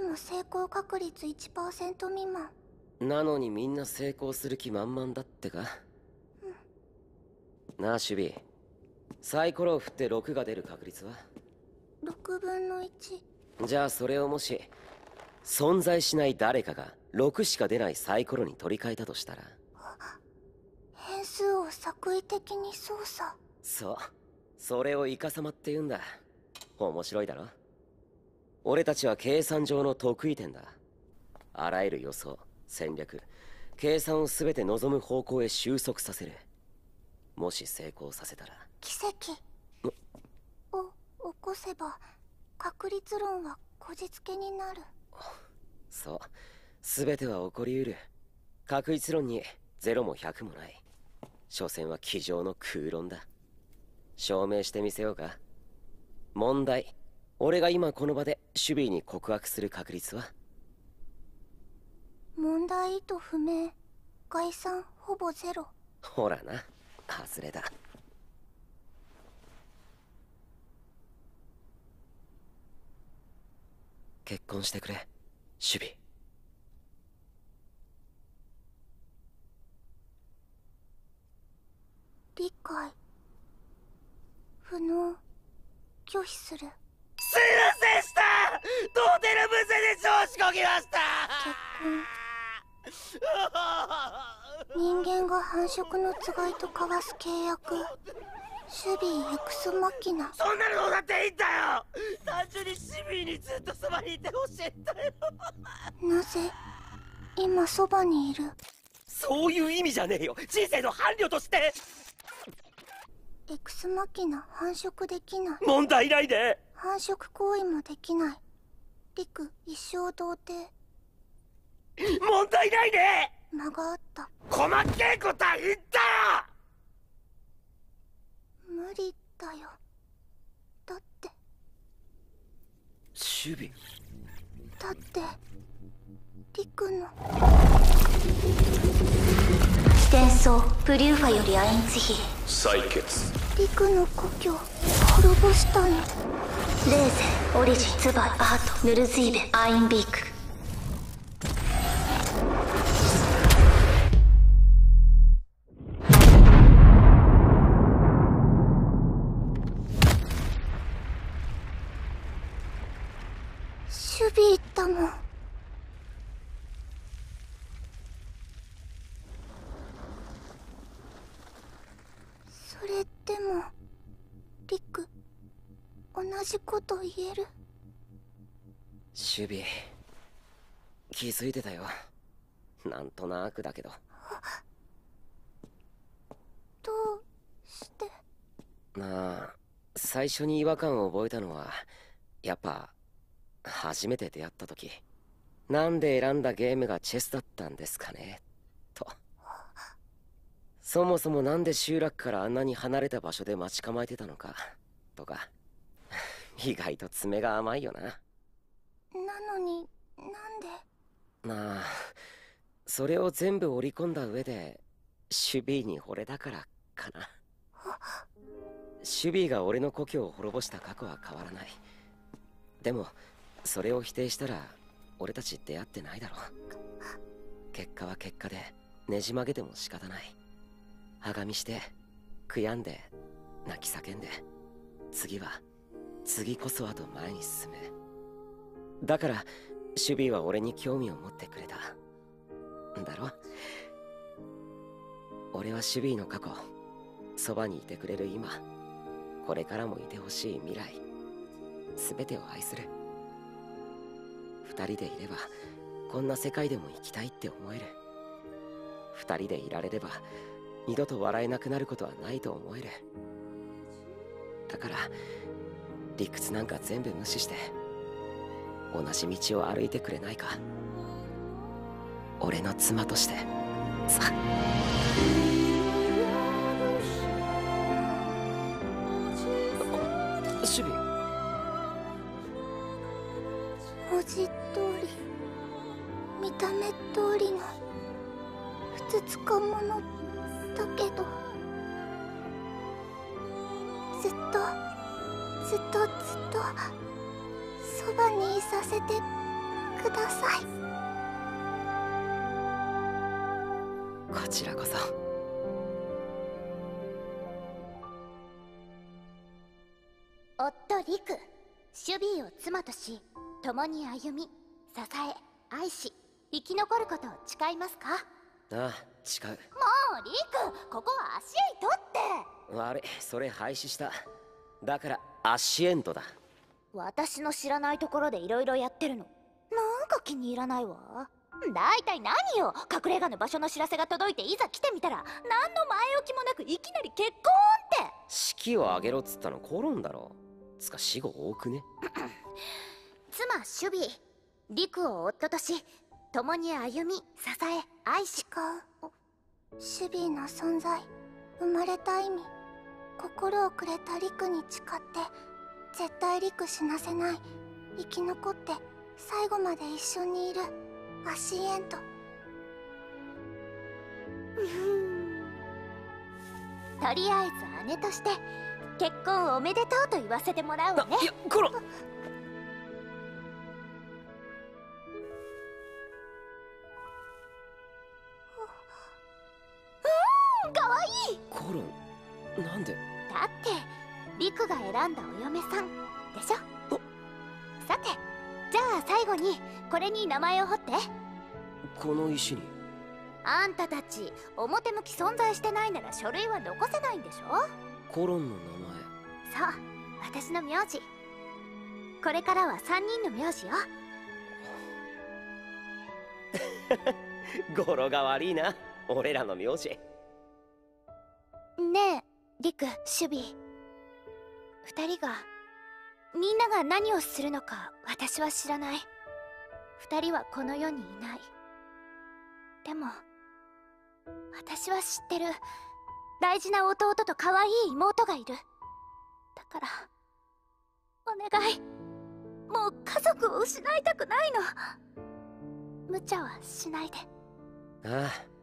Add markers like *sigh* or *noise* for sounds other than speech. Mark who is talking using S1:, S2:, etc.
S1: の成功確率1%未満。
S2: なのにみんな成功する気満々だってか、なあ守備サイコロを振って6が出る確率は
S1: ？6分の1
S2: じゃあそれをもし存在しない誰かが6しか出ないサイコロに取り替えたとしたら？
S1: 変数を作為的に操作。
S2: そう。それをイカサマって言うんだ。面白いだろ？俺たちは計算上の得意点だ。あらゆる予想戦略計算を全て望む方向へ収束させる。もし成功させたら。
S1: 奇跡。を起こせば確率論はこじつけになる。
S2: そう。全ては起こりうる。確率論に0も100もない。所詮は机上の空論だ。証明してみせようか。問題俺が今この場で守備に告白する確率は？
S1: 問題意図不明概算ほぼゼロ。
S2: ほらな外れだ。結婚してくれ守備。
S1: 理解。不能。拒否する
S2: すいませんした。トーテル無線で調子こきました。
S1: 結婚人間が繁殖のつがいと交わす契約。守備エクスマキナ。
S2: そんなのどうだっていいんだよ。単純にシビーにずっとそばにいてほしいんだよ。
S1: なぜ今そばにいる？
S2: そういう意味じゃねえよ。人生の伴侶として。
S1: エクスマキナ繁殖できない。
S2: 問題ないで
S1: 繁殖行為もできない。陸一生童貞。
S2: 問題ないで
S1: 間があった。
S2: 細けえことは言ったよ！
S1: 無理だよ。だって。
S2: 守備。
S1: だって。陸の。伝送プリューファよりアインツヒ
S3: 採血。
S1: 陸の故郷滅ぼしたのレーゼオリジンツバイアートヌルズイベアインビーク。守備行ったもん。それでも。じこと言える？
S2: 守備気づいてたよ。なんとなくだけど。
S1: どうして？
S2: なあ最初に違和感を覚えたのはやっぱ初めて出会った時。なんで選んだゲームがチェスだったんですかねと。そもそもなんで集落からあんなに離れた場所で待ち構えてたのかとか意外と爪が甘いよな。
S1: なのになんで？
S2: なあそれを全部織り込んだ上で守備に惚れたからかな。守備が俺の故郷を滅ぼした過去は変わらない。でもそれを否定したら俺たち出会ってないだろ結果は結果でねじ曲げても仕方ない。はがみして悔やんで泣き叫んで次は次こそはと前に進むだから守備は俺に興味を持ってくれた。だろ？俺は守備の過去そばにいてくれる今これからもいてほしい未来全てを愛する。二人でいればこんな世界でも生きたいって思える。二人でいられれば二度と笑えなくなることはないと思える。だから理屈なんか全部無視して同じ道を歩いてくれないか。俺の妻として。さ。守備。
S1: 文字通り。見た目通りの。ふつつか者だけどずっとずっとそばにいさせてく
S4: ください。
S2: こちらこそ。
S4: 夫リクシュビーを妻とし共に歩み支え愛し生き残ることを誓いますか？
S2: ああ誓う。もう
S4: リクここはアシエイトって。
S2: 悪いそれ廃止した。だからアシエントだ。
S4: 私の知らないところでいろいろやってるの。なんか気に入らないわ。だいたい何よ。隠れ家の場所の知らせが届いていざ来てみたら何の前置きもなくいきなり結婚って。
S2: 式を挙げろっつったのコロンだろつか死後多くね。*coughs*
S4: 妻シュビー。陸を夫とし共に歩み支え愛しかシュビーの存在生まれた意味心をくれた陸に誓って絶対陸死なせない。生き残って最後まで一緒にいる。アシエント。とりあえず姉として結婚おめでとうと言わせてもらうわね。
S2: いやコロ。
S4: だってリクが選んだお嫁さんでしょ？さてじゃあ最後にこれに名前を彫って。
S2: この石に。
S4: あんたたち表向き存在してないなら書類は残せないんでしょ？
S2: コロンの名
S4: そう私の名字。これからは3人の名字よ。
S2: 前 *laughs* 語呂が悪いな。俺らの名字
S4: リクシュビー二人がみんなが何をするのか私は知らない。二人はこの世にいない。でも私は知ってる。大事な弟と可愛い妹がいる。だからお願い。もう家族を失いたくないの。無茶はしないで。
S2: ああ。